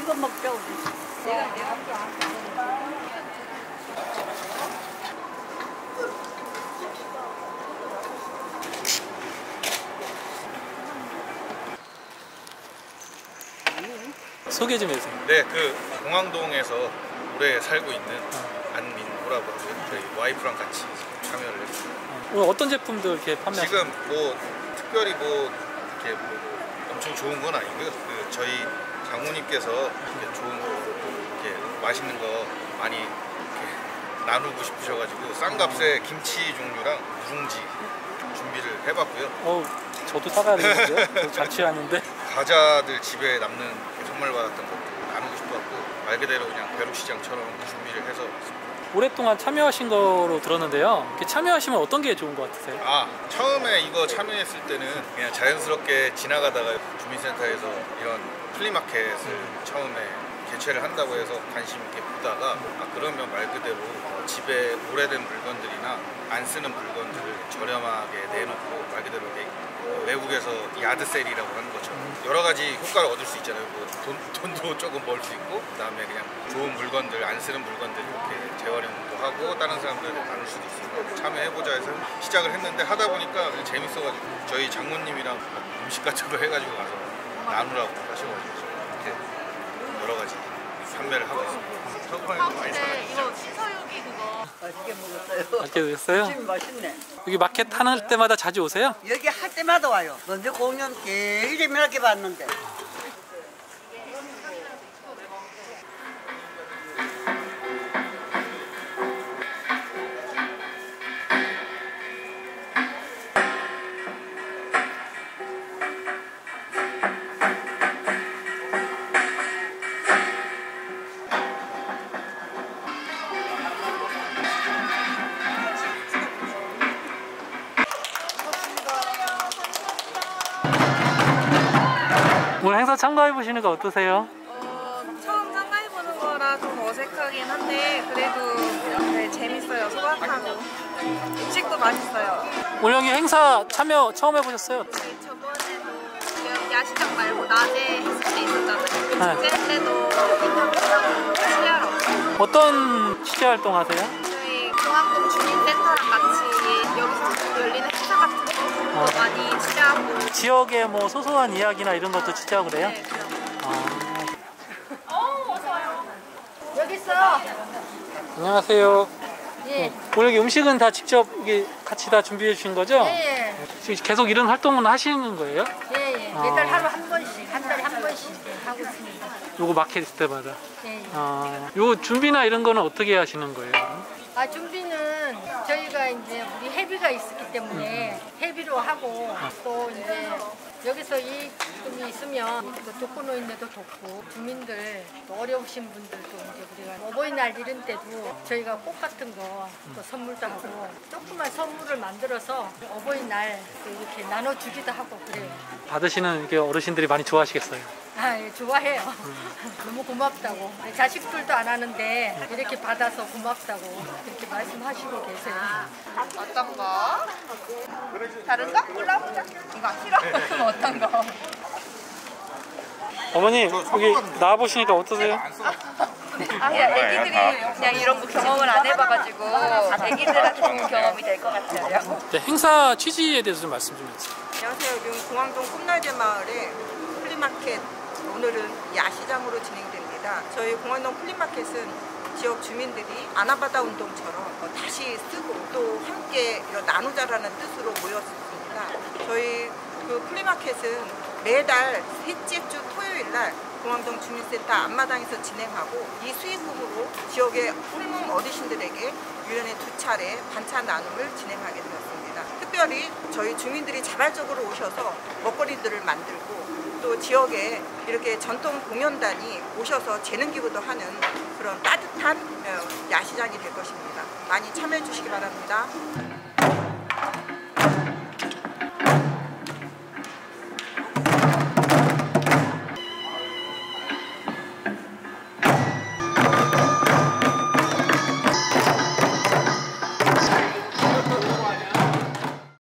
이거 먹자 우리. 내가 내가 소개 좀 해주세요. 네, 그 공항동에서 오래 살고 있는 안민호라고 하고요. 저희 와이프랑 같이 참여를 했습니다. 오늘 어떤 제품들 이렇게 판매하세요? 지금 뭐 특별히 뭐 이렇게 뭐 엄청 좋은 건 아니고요. 그 저희 장모님께서 이렇게 좋은 거, 이렇게 맛있는 거 많이 나누고 싶으셔가지고 싼 값에 김치 종류랑 누룽지 준비를 해봤고요. 어, 저도 사가야 되는데요. 저 자취하는데. 과자들 집에 남는 선물 받았던 것도 나누고 싶어갖고 말 그대로 그냥 벼룩시장처럼 준비를 해서. 오랫동안 참여하신 거로 들었는데요. 참여하시면 어떤 게 좋은 것 같으세요? 아 처음에 이거 참여했을 때는 그냥 자연스럽게 지나가다가 주민센터에서 이런 플리마켓을 처음에 개최를 한다고 해서 관심 있게 보다가 아 그러면 말 그대로 어, 집에 오래된 물건들이나 안 쓰는 물건들을 저렴하게 내놓고 말 그대로 이렇게 어, 외국에서 야드셀이라고 하는 것처럼 여러 가지 효과를 얻을 수 있잖아요. 뭐 돈, 돈도 조금 벌 수 있고 그 다음에 그냥 좋은 물건들 안 쓰는 물건들 이렇게 재활용도 하고 다른 사람들한테 나눌 수도 있으니까 참여해보자 해서 시작을 했는데 하다 보니까 재밌어가지고 저희 장모님이랑 음식 같은 거 해가지고 가서 나누라고 하셔가지고 이렇게 여러 가지 판매를 하고 있습니다. 많이 네, 사가지고 이거 시서유기 그거. 맛있게 먹었어요. 알게 됐어요? 찜 맛있네. 여기 마켓 하는 때마다 자주 오세요? 여기 할 때마다 와요. 먼저 공연 제일 재미나게 봤는데. 행사 참가해 보시니까 어떠세요? 어, 처음 참가해 보는 거라 좀 어색하긴 한데 그래도 네, 재밌어요. 소박하고 음식도 맛있어요. 여기 행사 참여 처음 해보셨어요? 저희 저번에도 야- 야시장 말고 낮에 때 있었잖아요. 네. 축제 때도 인터뷰하고 취하러 어떤 취재 활동 하세요? 저희 공항동 주민센터랑 같이 여기서 열리는 행사 같은 거 어. 많이 취하고 지역의 뭐 소소한 이야기나 이런 것도 취재하고 그래요? 네, 그럼. 아, 여기 있어. 안녕하세요. 예. 오늘 여기 음식은 다 직접 같이 다 준비해 주신 거죠? 예, 지금 계속 이런 활동은 하시는 거예요? 예, 예. 아. 매달 하루 한 번씩, 한 달에 한 번씩 하고 있습니다. 요거 마켓 있을 때마다. 예, 예. 아, 요 준비나 이런 거는 어떻게 하시는 거예요? 아, 준비는 저희가 이제 우리 회비가 있었기 때문에 회비로 하고 또 이제 여기서 이익금이 있으면 그 독거 노인네도 돕고 주민들 또 어려우신 분들도 이제 우리가 어버이날 이런 때도 저희가 꽃 같은 거 또 선물도 하고 조그만 선물을 만들어서 어버이날 또 이렇게 나눠주기도 하고 그래요. 받으시는 이게 어르신들이 많이 좋아하시겠어요. 아, 예, 좋아해요. 너무 고맙다고. 자식들도 안 하는데 이렇게 받아서 고맙다고 이렇게 말씀하시고 계세요. 어떤 거? 다른 거? 골라보자. 이거 싫어? 그럼 어떤 거? 어머니 여기 나와 보시니까 어떠세요? 아, 그냥 애기들이 그냥 이런 거 경험을 안 해봐가지고 애기들한테 좋은 경험이 될 것 같아요. 네, 행사 취지에 대해서 좀 말씀 좀 해주세요. 안녕하세요. 지금 공항동 꿈날제 마을에 flea market 오늘은 야시장으로 진행됩니다. 저희 공항동 flea market은 지역 주민들이 아나바다 운동처럼 어, 다시 쓰고 또 함께 나누자라는 뜻으로 모였습니다. 저희 그 flea market은 매달 셋째 주 토요일 날 공항동 주민센터 앞마당에서 진행하고 이 수익금으로 지역의 홀몸 어르신들에게 1년에 두 차례 반찬 나눔을 진행하게 되었습니다. 특별히 저희 주민들이 자발적으로 오셔서 먹거리들을 만들고 또 지역에 이렇게 전통 공연단이 오셔서 재능 기부도 하는 그런 따뜻한 어, 야시장이 될 것입니다. 많이 참여해 주시기 바랍니다.